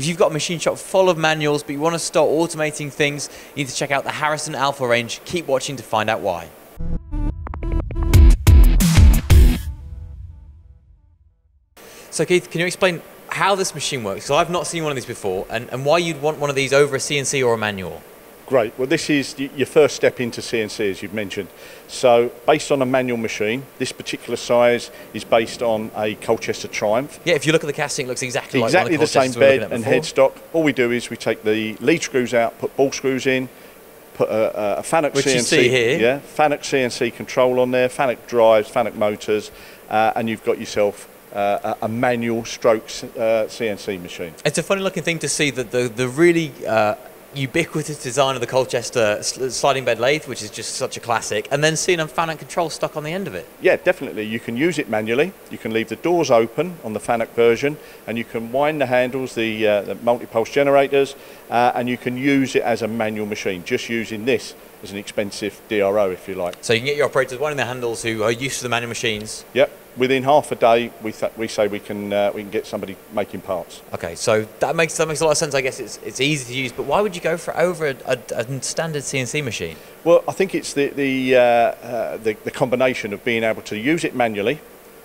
If you've got a machine shop full of manuals, but you want to start automating things, you need to check out the Harrison Alpha range. Keep watching to find out why. So Keith, can you explain how this machine works? Because I've not seen one of these before, and, and why you'd want one of these over a CNC or a manual. Great. Well, this is your first step into CNC, as you've mentioned. So, based on a manual machine, this particular size is based on a Colchester Triumph. Yeah, if you look at the casting, it looks exactly, exactly like the same bed and headstock. All we do is we take the lead screws out, put ball screws in, put a, a Fanuc Which CNC, you see here. yeah, Fanuc CNC control on there, Fanuc drives, Fanuc motors, uh, and you've got yourself uh, a, manual strokes uh, CNC machine. It's a funny looking thing to see that the, the really uh, ubiquitous design of the Colchester sliding bed lathe, which is just such a classic, and then seeing a Fanuc control stuck on the end of it. Yeah, definitely. You can use it manually. You can leave the doors open on the Fanuc version, and you can wind the handles, the, uh, the multi-pulse generators, uh, and you can use it as a manual machine, just using this as an expensive DRO, if you like. So you can get your operators one in the handles who are used to the manual machines. Yep. Within half a day, we, th- we say we can uh, we can get somebody making parts. Okay, so that makes that makes a lot of sense. I guess it's it's easy to use, but why would you go for over a, a, a standard CNC machine? Well, I think it's the the, uh, uh, the, the combination of being able to use it manually,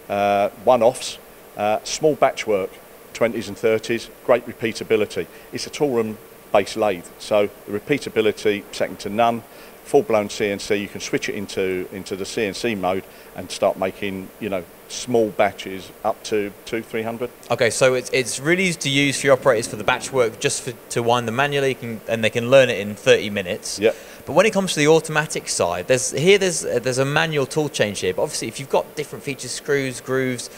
uh, one-offs, uh, small batch work, 20s and 30s, great repeatability. It's a tool room based lathe, so the repeatability second to none full-blown CNC, you can switch it into into the CNC mode and start making, you know, small batches up to two, three hundred. Okay, so it's it's really easy to use for your operators for the batch work, just for, to wind them manually, can, and they can learn it in 30 minutes. Yep. But when it comes to the automatic side, there's here there's uh, there's a manual tool change here. But obviously, if you've got different features, screws, grooves,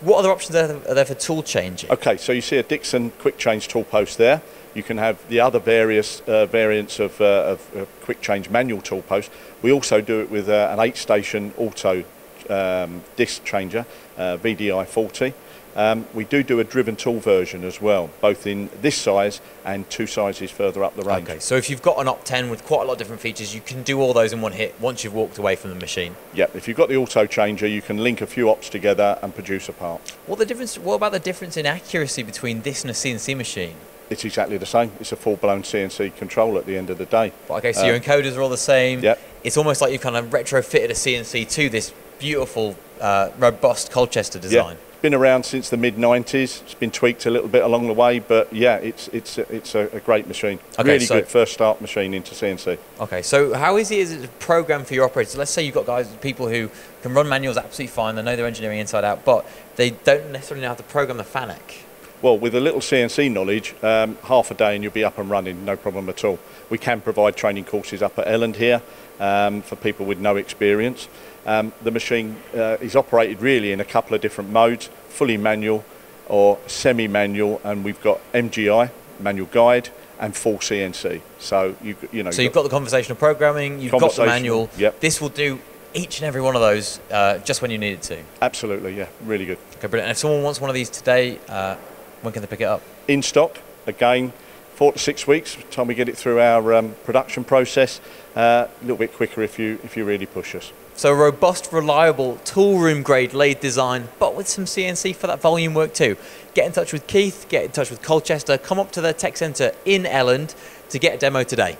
what other options are there, are there for tool changing? Okay, so you see a Dickson quick change tool post there. You can have the other various uh, variants of, uh, of, of quick change manual tool post. We also do it with uh, an eight station auto um, disc changer, uh, VDI 40. Um, we do do a driven tool version as well, both in this size and two sizes further up the range. Okay, so if you've got an Op 10 with quite a lot of different features, you can do all those in one hit once you've walked away from the machine. Yeah, if you've got the auto changer, you can link a few ops together and produce a part. What the difference? What about the difference in accuracy between this and a CNC machine? It's exactly the same. It's a full-blown CNC control at the end of the day. Okay, so your encoders are all the same. Yep. It's almost like you've kind of retrofitted a CNC to this beautiful, uh, robust Colchester design. Yeah. Been around since the mid 90s. It's been tweaked a little bit along the way, but yeah, it's it's it's a, a great machine. Okay, really so good first start machine into CNC. Okay, so how easy is it to program for your operators? Let's say you've got guys, people who can run manuals absolutely fine, they know their engineering inside out, but they don't necessarily know how to program the FANUC. Well, with a little CNC knowledge, um, half a day and you'll be up and running, no problem at all. We can provide training courses up at Elland here um, for people with no experience. Um, the machine uh, is operated really in a couple of different modes, fully manual or semi-manual, and we've got MGI, manual guide, and full CNC. So you you know. So you've got, got the conversational programming, you've got the manual. Yep. This will do each and every one of those uh, just when you need it to. Absolutely, yeah, really good. Okay, brilliant. And if someone wants one of these today, uh, when can they pick it up? In stock, again, four to six weeks. Time we get it through our um, production process, uh, a little bit quicker if you if you really push us. So robust, reliable, tool room grade lathe design, but with some CNC for that volume work too. Get in touch with Keith, get in touch with Colchester, come up to their tech centre in Elland to get a demo today.